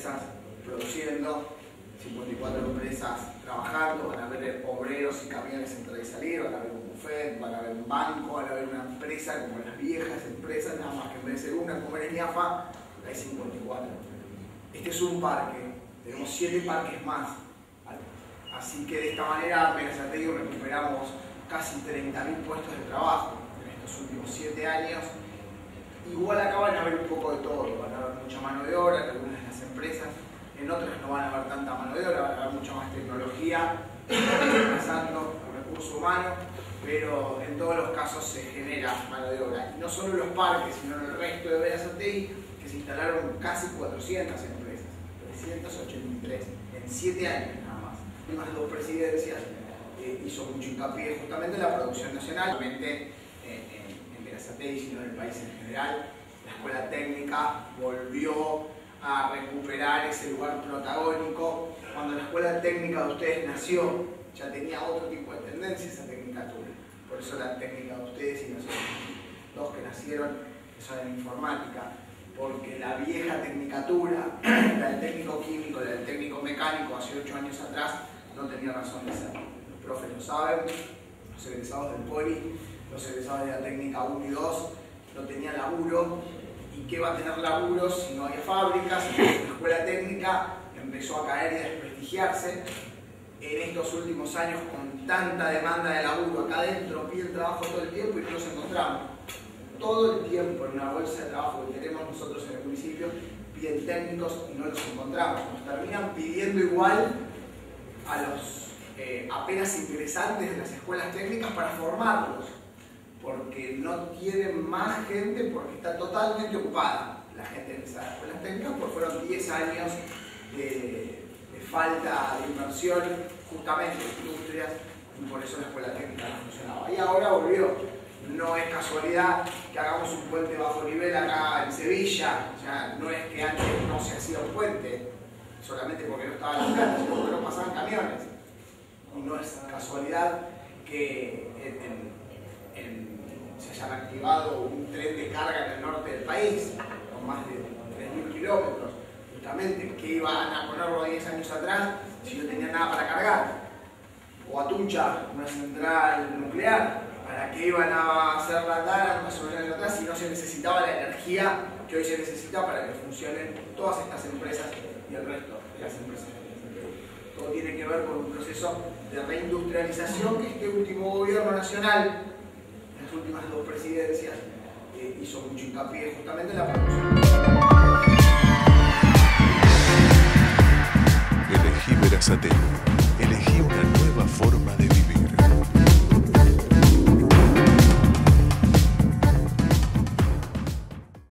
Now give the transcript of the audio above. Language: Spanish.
empresas produciendo, 54 empresas trabajando, van a haber obreros y camiones entrar y salir, van a haber un buffet, van a haber un banco, van a haber una empresa como las viejas empresas, nada más que en vez de una como en IAFA, hay 54. Este es un parque, tenemos 7 parques más. Así que de esta manera, apenas digo, recuperamos casi 30.000 puestos de trabajo en estos últimos 7 años. Igual acá van a haber un poco de todo, van a haber mucha mano de obra en algunas de las empresas, en otras no van a haber tanta mano de obra, van a haber mucha más tecnología, pasando recurso humano, pero en todos los casos se genera mano de obra. No solo en los parques, sino en el resto de Verazategui, que se instalaron casi 400 empresas, 383, en 7 años nada más. Más dos presidencias eh, hizo mucho hincapié justamente en la producción nacional, solamente en, en Verazategui, sino en el país en general. La escuela técnica volvió a recuperar ese lugar protagónico. Cuando la escuela técnica de ustedes nació, ya tenía otro tipo de tendencia esa tecnicatura. Por eso la técnica de ustedes y nosotros, dos que nacieron, que son en informática, porque la vieja tecnicatura, la del técnico químico, la del técnico mecánico, hace ocho años atrás, no tenía razón de ser. Los profes lo saben, los egresados del POLI, los egresados de la técnica 1 y 2, no tenían laburo, ¿Y qué va a tener laburo si no hay fábricas? la escuela técnica empezó a caer y a desprestigiarse. En estos últimos años, con tanta demanda de laburo acá adentro, piden trabajo todo el tiempo y no los encontramos. Todo el tiempo en una bolsa de trabajo que tenemos nosotros en el municipio, piden técnicos y no los encontramos. Nos terminan pidiendo igual a los eh, apenas ingresantes de las escuelas técnicas para formarlos porque no tienen más gente porque está totalmente ocupada la gente en esas escuelas técnicas, porque fueron 10 años de, falta de inversión justamente en industrias y por eso la escuela técnica no funcionaba. Y ahora volvió. No es casualidad que hagamos un puente bajo nivel acá en Sevilla, ya no es que antes no se hacía un puente, solamente porque no estaban las sino porque no pasaban camiones. No es casualidad que haya activado un tren de carga en el norte del país, con más de 3.000 kilómetros, justamente, que iban a ponerlo 10 años atrás si no tenían nada para cargar. O Atucha, una central nuclear, ¿para qué iban a hacer la tara más o menos atrás si no se necesitaba la energía que hoy se necesita para que funcionen todas estas empresas y el resto de las empresas? Todo tiene que ver con un proceso de reindustrialización que este último gobierno nacional últimas dos presidencias eh, hizo mucho hincapié justamente en la producción. Elegí Verazate.